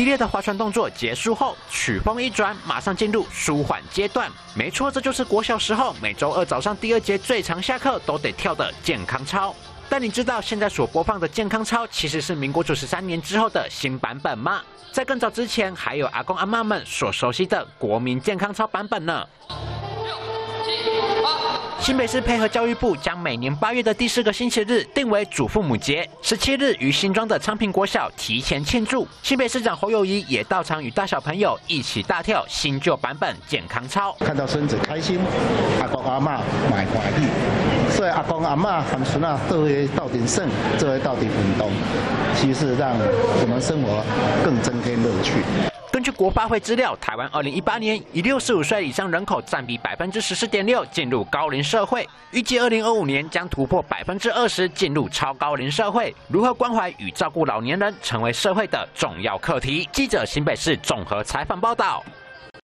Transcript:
激烈的划船动作结束后，曲风一转，马上进入舒缓阶段。没错，这就是国小时候每周二早上第二节最长下课都得跳的健康操。但你知道现在所播放的健康操其实是民国九十三年之后的新版本吗？在更早之前，还有阿公阿妈们所熟悉的国民健康操版本呢。新北市配合教育部，将每年八月的第四个星期日定为祖父母节，十七日于新庄的昌平国小提前庆祝。新北市长侯友谊也到场与大小朋友一起大跳新旧版本健康操。看到孙子开心，阿公阿妈买欢喜，所以阿公阿妈和孙啊都会到底胜，这会到底运动，其实让我们生活更增添乐趣。根据国发会资料，台湾二零一八年以六十五岁以上人口占比百分之十四点六进入高龄社会，预计二零二五年将突破百分之二十进入超高龄社会。如何关怀与照顾老年人，成为社会的重要课题。记者新北市综合采访报道。